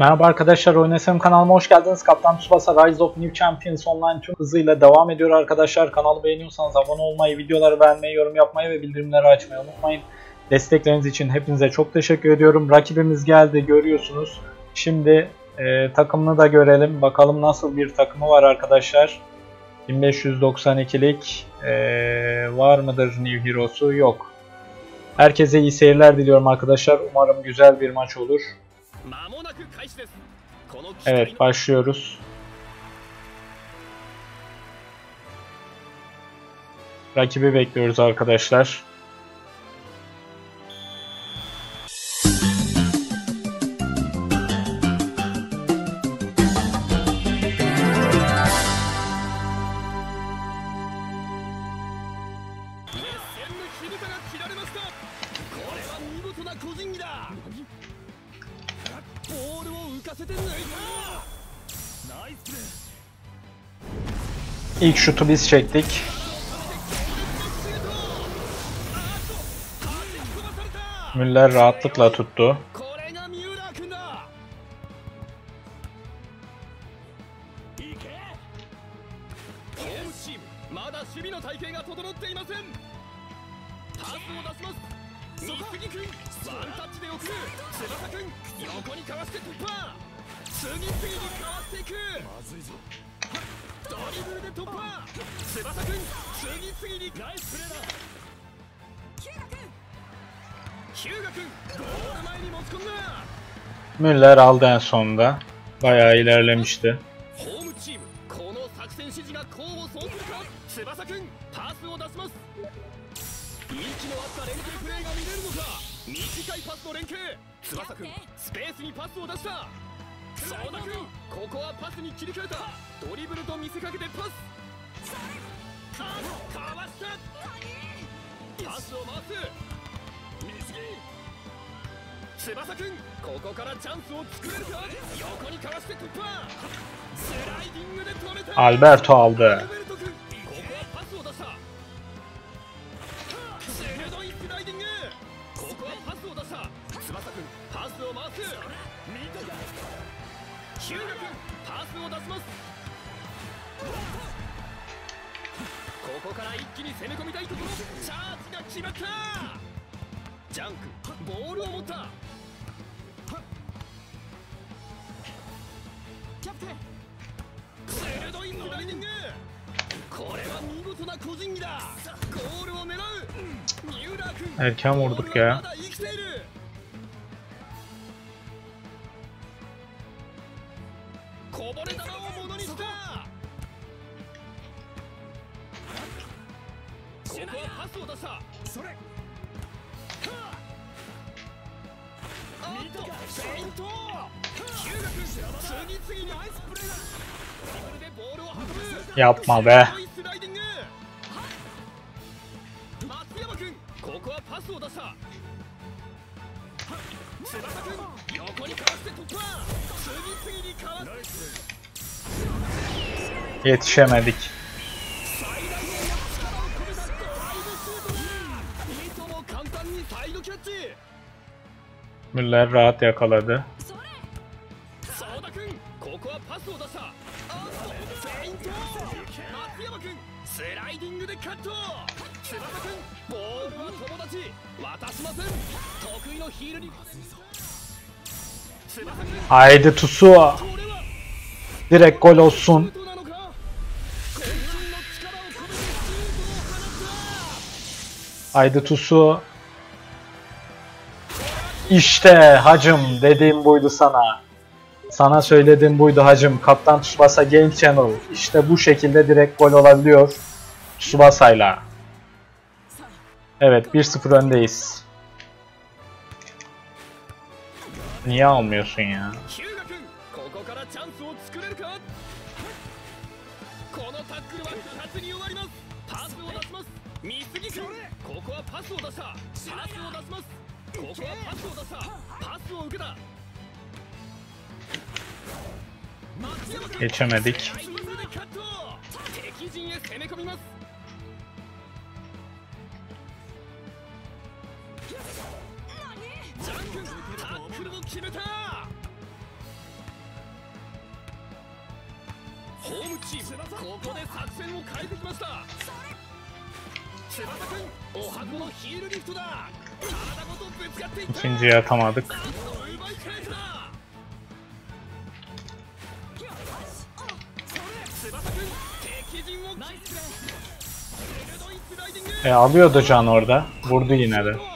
Merhaba arkadaşlar, Oynasam kanalıma hoş geldiniz. Kaptan Tsubasa Rise of New Champions Online tüm hızıyla devam ediyor arkadaşlar. Kanalı beğeniyorsanız abone olmayı, videoları beğenmeyi, yorum yapmayı ve bildirimleri açmayı unutmayın. Destekleriniz için hepinize çok teşekkür ediyorum. Rakibimiz geldi görüyorsunuz. Şimdi e, takımını da görelim. Bakalım nasıl bir takımı var arkadaşlar. 1592'lik e, var mıdır New Hero'su? Yok. Herkese iyi seyirler diliyorum arkadaşlar. Umarım güzel bir maç olur. Evet başlıyoruz. Rakibi bekliyoruz arkadaşlar. İlk şutu biz çektik. Müller rahatlıkla tuttu. Müller aldı en sonunda. Bayağı ilerlemişti. この作戦指示が功を奏するか翼くんパスを出します息の合った連携プレーが見れるのか 短いパスの連携。翼くんスペースにパスを出した。ソーダくんここはパスに切り替えた。ドリブルと見せかけてパス。かかわした。パスを回す。水着。翼くんここからチャンスを作れるか？横にかわして突破。スライディングで止めた。Alberto aldı. ヒューガくんパスを出します。ここから一気に攻め込みたいところ。チャージが決まったジャンクボールを持った。キャプテン。鋭いスライディング。これは見事な個人技。だゴールを狙う。三浦君。Erken vurduk ya. Yapma be. Yetişemedik. Müller rahat yakaladı. 翼くんボールは友達渡しません得意のヒールに翼くん Haydi Direkt gol olsun. Haydi Tusu. İşte hacım dediğim buydu sana. Sana söylediğim buydu hacım. Kaptan Tsubasa Game Channel. İşte bu şekilde direkt gol olabiliyor. Tsubasa'yla. Evet 1-0 öndeyiz. Niye almıyorsun ya? 決めたホームチームここで作戦を変えてきました翼くんお箱のヒールリフトだ体ごとぶつかっていった İkinciyi atamadık. E alıyordu can orada. Vurdu yine de.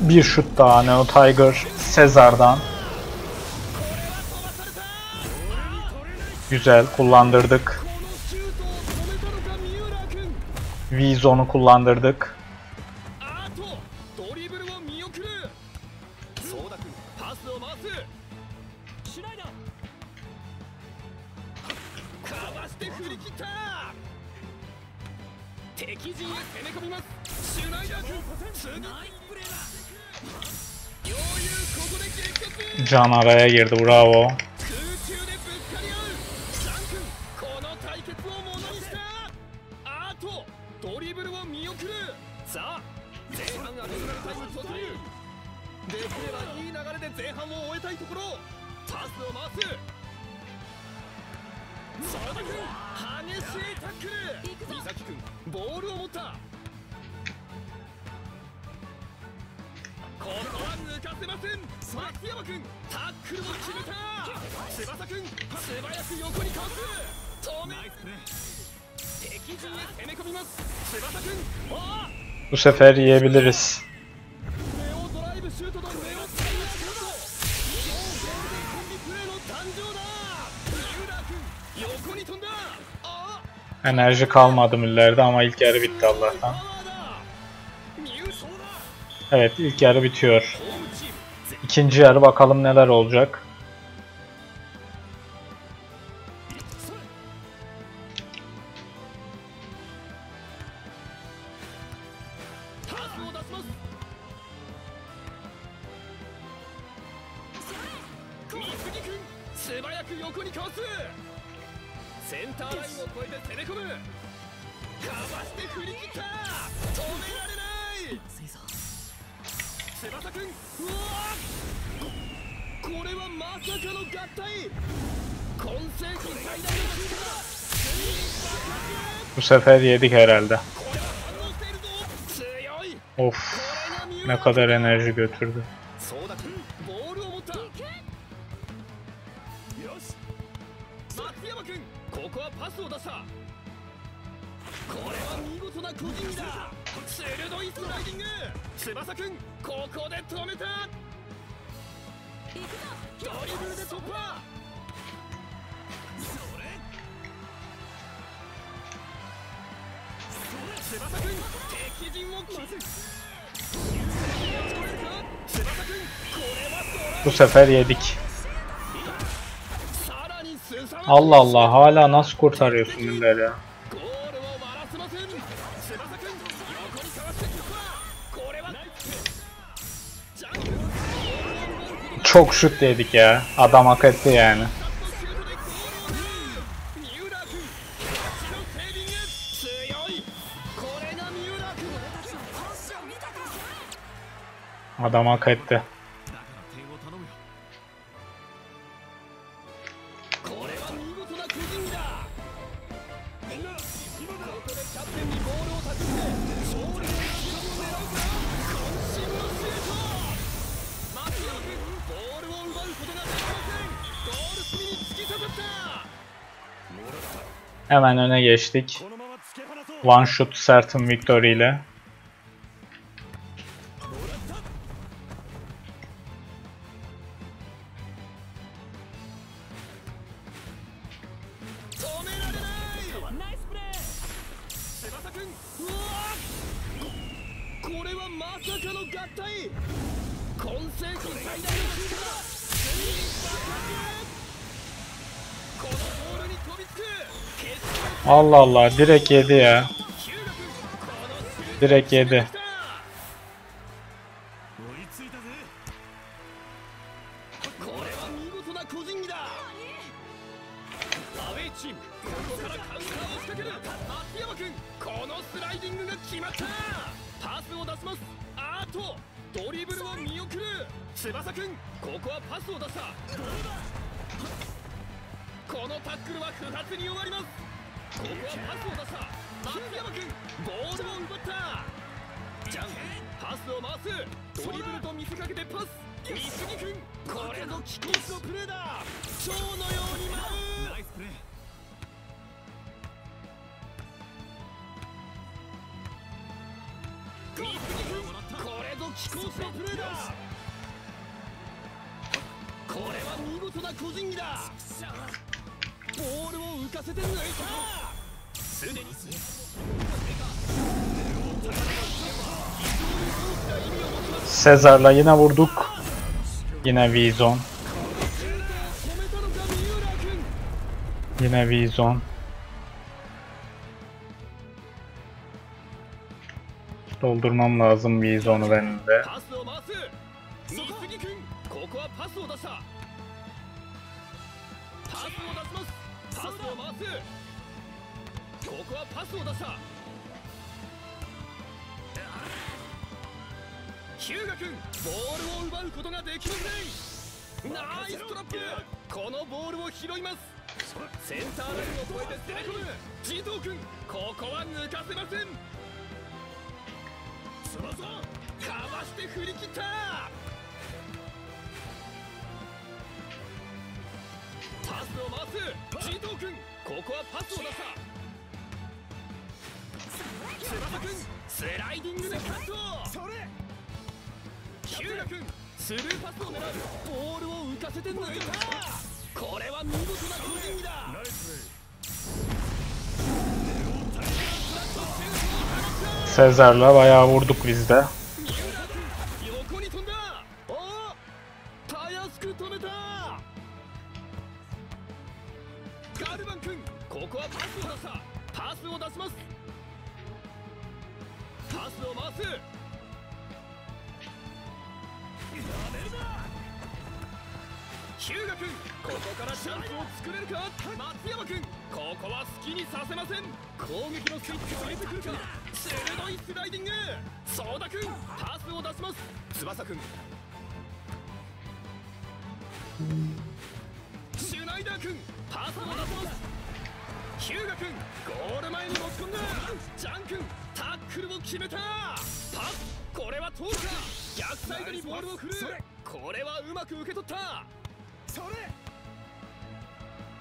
Bir şut daha Neo Tiger Sezar'dan. Güzel kullandırdık. V-Zone'u kullandırdık. Can araya girdi bravo. ここは抜かせません松山君タックルを決めた翼君素早く横にかす止め敵陣へ攻め込みます翼君あ Bu sefer yiyebiliriz. Enerji kalmadı millerde ama ilk yarı bitti Allah'tan. Evet ilk yarı bitiyor. İkinci yarı bakalım neler olacak. Bu sefer yedik herhalde. Of ne kadar enerji götürdü. Bu sefer yedik. Allah Allah hala nasıl kurtarıyorsun bunları ya? Çok şut dedik ya. Adam hak etti yani. Adam hak etti. Hemen öne geçtik. One shot certain victory ile Allah Allah direkt yedi ya. Direkt yedi. る翼君ここはパスを出したこのタックルは不発に終わります。ここはパスを出した松山君ボールを奪った。ジャンパスを回す。ドリブルと見せかけてパス。三杉君これぞ気候のプレーだ。蝶のように舞う。ナイスプレー。これぞ気候のプレーだこれは見事な個人技だボールを浮かせて抜いたすでに非常に大きな意味を持ちます Sezar'la yine vurduk. Yine V-Zone. シュートを止めたのか三浦君 Yine V-Zone. Doldurmam lazım V-Zone'u benim de. パスを出した。パスを出します。パスを回す。ここはパスを出した。ヒューガ君ボールを奪うことができません。ナイストラップ。このボールを拾います。センターラインを越えて攻め込む。ジトー君ここは抜かせません。翼かわして振り切った。スを回すジトー君ここはパスを出した翼君スライディングでカット。それヒューガ君スルーパスを狙う。ボールを浮かせて抜いた。これは見事な個人技だナイス Sezar'la bayağı vurduk biz de. 鋭いスライディング。ソーダ君パスを出します。翼君シュナイダー君パスを出します。ヒューガ君ゴール前に持ち込んだ。ジャン君タックルを決めた。パスこれは通るか。逆サイドにボールを振る。これはうまく受け取った。それ。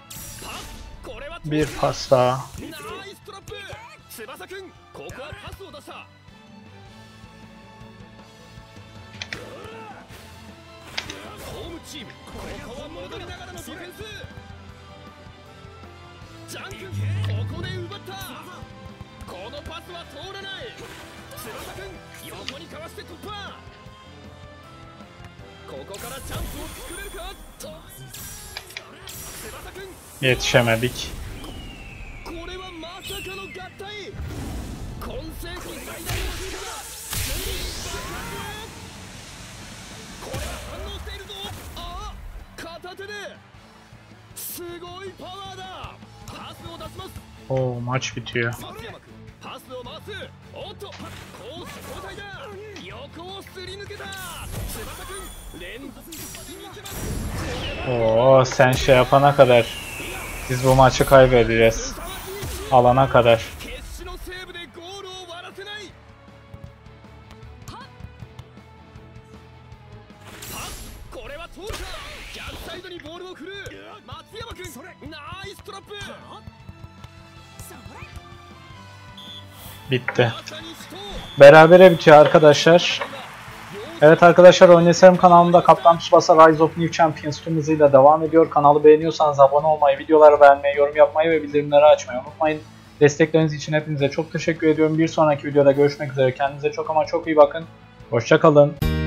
パスこれは Bir か。Pas daha. 翼くんここはパスを出した。ホームチームここは戻りながらのディフェンス。ジャン君ここで奪った。このパスは通らない。翼くん横にかわして突破。ここからチャンスを作れるか？翼くん Yetişemedik. 坂の合体今世紀最大のヒッだこれは反応しているぞあ片手ですごいパワーだパスを出します Oh, maç bitiyor. Oo, sen şey yapana kadar biz bu maçı kaybedeceğiz alana kadar. Bitti. Berabere bitiyor arkadaşlar. Evet arkadaşlar Oynasarım kanalımda Kaptan Tsubasa Rise of New Champions tüm hızıyla devam ediyor. Kanalı beğeniyorsanız abone olmayı, videoları beğenmeyi, yorum yapmayı ve bildirimleri açmayı unutmayın. Destekleriniz için hepinize çok teşekkür ediyorum. Bir sonraki videoda görüşmek üzere. Kendinize çok ama çok iyi bakın. Hoşçakalın.